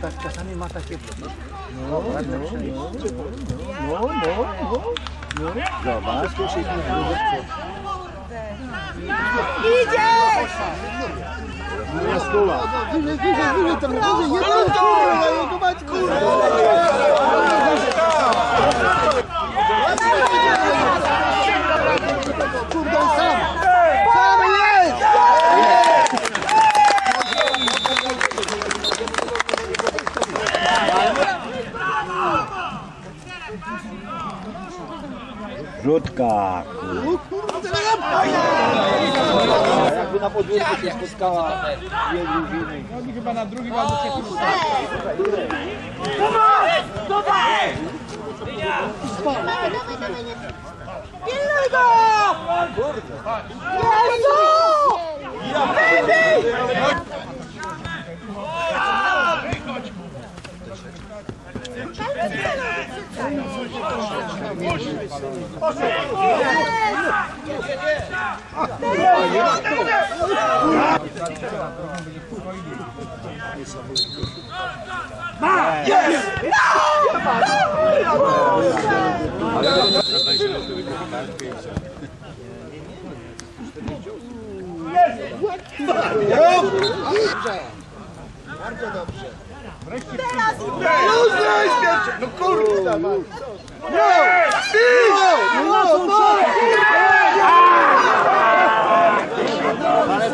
Tak czasami ma takie... No, no, no, no, no, no, no. Zobacz, tu się nie jest kula. Wyżej, wyżej, wyżej, tam wyżej, nie tam kurwa, no to mać kurwa. Kurde, on sam, sam jest! Rzutka. Jakby na podwórku się spotkała dwie drużyny. Oni chyba na drugim albo trzecim Pilnuj go! Jezu! Ma! Jest! Jest! Jest! Bardzo dobrze. Teraz! Luzuj! No kurwa! No! Piwo! No, no, no, no, no, no,